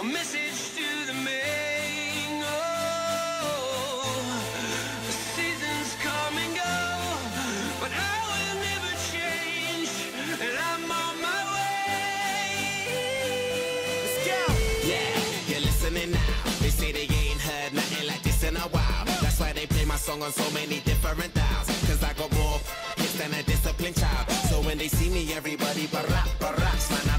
a message to the main. The seasons come and go, but I will never change, and I'm on my way. Let's go. Yeah, you're listening now. They say they ain't heard nothing like this in a while. That's why they play my song on so many different dials. Cause I got more hits than a disciplined child. So when they see me, everybody barap, baraps.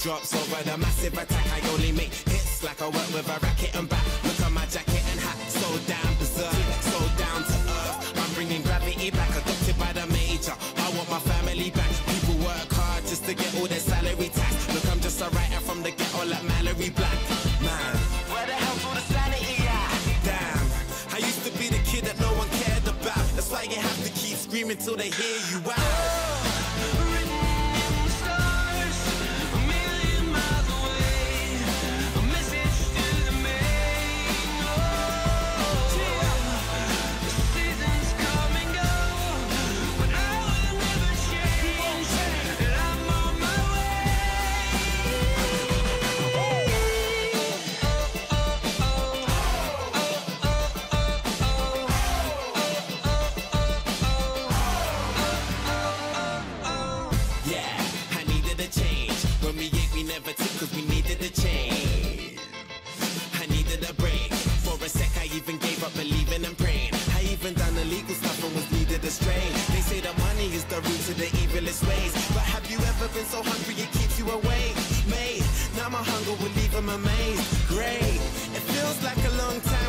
Teardrops over the massive attack. I only make hits like I work with a racket and back. Look at my jacket and hat, so down berserk, so down to earth. I'm bringing gravity back, adopted by the major. I want my family back. People work hard just to get all their salary tax. Look, I'm just a writer from the ghetto like Mallory Black. Man, where the hell's all the sanity at? Damn, I used to be the kid that no one cared about. That's why you have to keep screaming till they hear you out. We never took cause we needed a change. I needed a break. For a sec, I even gave up believing and praying. I even done illegal stuff and was needed a strain. They say that money is the root to the evilest ways. But have you ever been so hungry it keeps you awake? Mate, now my hunger will leave them amazed. Great, it feels like a long time